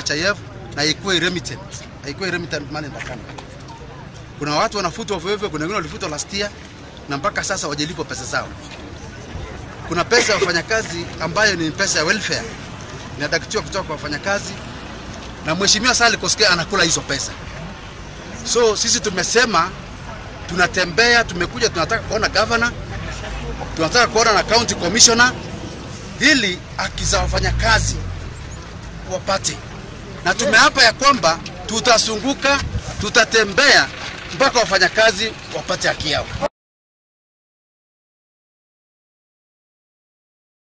NSSIF na ikuwe remittent, haikuwe remittent money in the. Kuna watu wanafutwa ovyo ovyo, kuna wengine walifutwa last year na mpaka sasa wajalipwa pesa zao. Kuna pesa ya wafanyakazi ambayo ni pesa ya welfare inadakitiwa kutoka kwa wafanyakazi, na mheshimiwa Sally Kosgei anakula hizo pesa. So sisi tumesema tunatembea, tumekuja, tunataka kuona governor, tunataka kuona na county commissioner, ili haki za wafanyakazi wapate, na tumeapa ya kwamba tutasunguka, tutatembea mpaka wafanyakazi wapate haki yao.